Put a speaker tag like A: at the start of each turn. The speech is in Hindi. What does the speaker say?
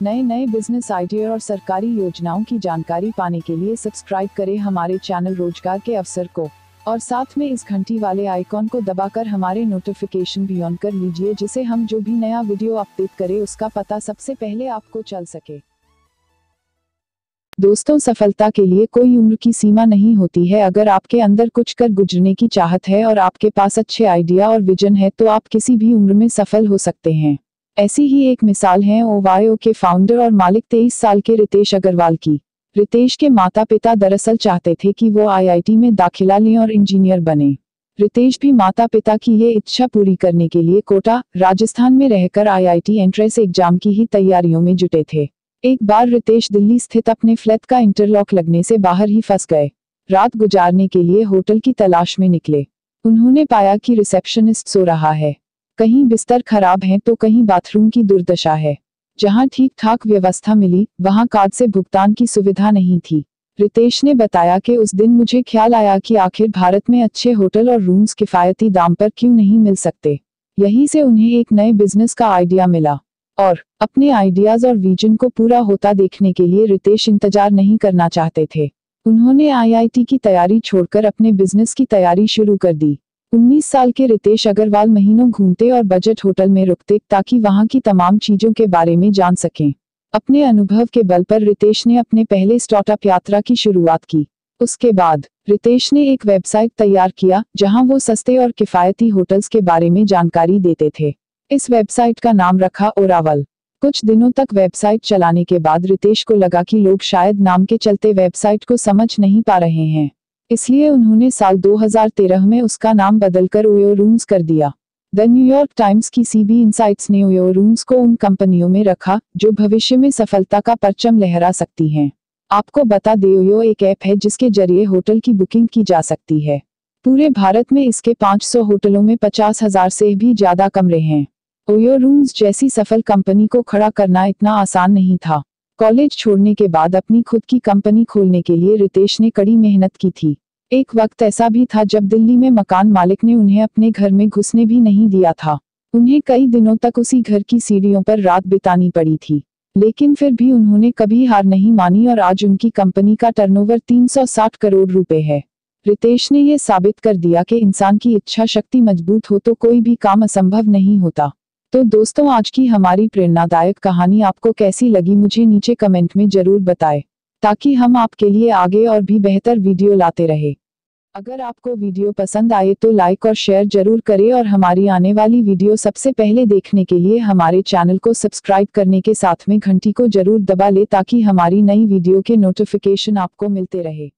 A: नए नए बिज़नेस आइडिया और सरकारी योजनाओं की जानकारी पाने के लिए सब्सक्राइब करें हमारे चैनल रोज़गार के अवसर को। और साथ में इस घंटी वाले आइकॉन को दबाकर हमारे नोटिफिकेशन भी ऑन कर लीजिए जिसे हम जो भी नया वीडियो अपडेट करें उसका पता सबसे पहले आपको चल सके। दोस्तों, सफलता के लिए कोई उम्र की सीमा नहीं होती है। अगर आपके अंदर कुछ कर गुजरने की चाहत है और आपके पास अच्छे आइडिया और विजन है तो आप किसी भी उम्र में सफल हो सकते हैं। ऐसी ही एक मिसाल है ओवायो के फाउंडर और मालिक तेईस साल के रितेश अग्रवाल की। रितेश के माता पिता दरअसल चाहते थे कि वो आईआईटी में दाखिला लें और इंजीनियर बने। रितेश भी माता पिता की ये इच्छा पूरी करने के लिए कोटा, राजस्थान में रहकर आईआईटी एंट्रेंस एग्ज़ाम की ही तैयारियों में जुटे थे। एक बार रितेश दिल्ली स्थित अपने फ्लैट का इंटरलॉक लगने से बाहर ही फंस गए। रात गुजारने के लिए होटल की तलाश में निकले। उन्होंने पाया कि रिसेप्शनिस्ट सो रहा है। कहीं बिस्तर खराब है तो कहीं बाथरूम की दुर्दशा है। जहाँ ठीक ठाक व्यवस्था मिली, वहाँ कार्ड से भुगतान की सुविधा नहीं थी। रितेश ने बताया कि उस दिन मुझे ख्याल आया कि आखिर भारत में अच्छे होटल और रूम्स किफायती दाम पर क्यों नहीं मिल सकते। यहीं से उन्हें एक नए बिज़नेस का आइडिया मिला। और, अपने आइडियाज़ और विजन को पूरा होता देखने के लिए रितेश इंतज़ार नहीं करना चाहते थे। उन्होंने आईआईटी की तैयारी छोड़कर अपने बिज़नेस की तैयारी शुरू कर दी। 19 साल के रितेश अग्रवाल महीनों घूमते और बजट होटल में रुकते ताकि वहाँ की तमाम चीज़ों के बारे में जान सकें। अपने अनुभव के बल पर रितेश ने अपने पहले स्टार्टअप यात्रा की शुरुआत की। उसके बाद, रितेश ने एक वेबसाइट तैयार किया, जहाँ वो सस्ते और किफायती होटल्स के बारे में जानकारी देते थे। इस वेबसाइट का नाम रखा ओरावल। कुछ दिनों तक वेबसाइट चलाने के बाद रितेश को लगा कि लोग शायद नाम के चलते वेबसाइट को समझ नहीं पा रहे हैं। इसलिए उन्होंने साल 2013 में उसका नाम बदलकर ओयो रूम्स कर दिया। द न्यूयॉर्क टाइम्स की सीबी इंसाइट्स ने ओयो रूम्स को उन कंपनियों में रखा, जो भविष्य में सफलता का परचम लहरा सकती हैं। आपको बता दे ओयो एक ऐप है जिसके ज़रिए होटल की बुकिंग की जा सकती है। पूरे भारत में इसके 500 होटलों में पचास हज़ार से भी ज़्यादा कमरे हैं। ओयो रूम्स जैसी सफल कंपनी को खड़ा करना इतना आसान नहीं था। कॉलेज छोड़ने के बाद अपनी खुद की कंपनी खोलने के लिए रितेश ने कड़ी मेहनत की थी। एक वक्त ऐसा भी था जब दिल्ली में मकान मालिक ने उन्हें अपने घर में घुसने भी नहीं दिया था। उन्हें कई दिनों तक उसी घर की सीढ़ियों पर रात बितानी पड़ी थी। लेकिन फिर भी उन्होंने कभी हार नहीं मानी और आज उनकी कंपनी का टर्नओवर 360 करोड़ रुपए है। रितेश ने यह साबित कर दिया कि इंसान की इच्छा शक्ति मज़बूत हो तो कोई भी काम असंभव नहीं होता। तो दोस्तों, आज की हमारी प्रेरणादायक कहानी आपको कैसी लगी मुझे नीचे कमेंट में ज़रूर बताएँ, ताकि हम आपके लिए आगे और भी बेहतर वीडियो लाते रहे। अगर आपको वीडियो पसंद आए तो लाइक और शेयर ज़रूर करें और हमारी आने वाली वीडियो सबसे पहले देखने के लिए हमारे चैनल को सब्सक्राइब करने के साथ में घंटी को ज़रूर दबा ले ताकि हमारी नई वीडियो के नोटिफिकेशन आपको मिलते रहे।